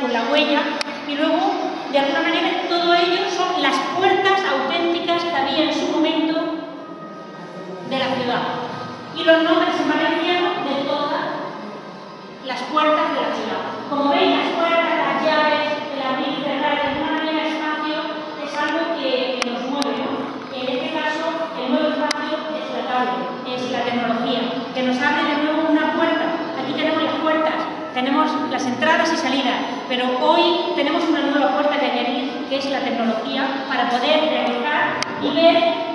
con la huella, y luego, de alguna manera, todo ello son las puertas auténticas que había en su momento de la ciudad. Y los nombres en valenciano de todas las puertas de la ciudad. Como veis, las puertas, las llaves, el abrir y cerrar, de alguna manera el espacio es algo que, nos mueve. En este caso, el nuevo espacio es la tablet, es la tecnología, que nos abre de nuevo una puerta. Aquí tenemos las puertas, tenemos las entradas y salidas, pero hoy tenemos una nueva puerta es la tecnología, para poder realizar y ver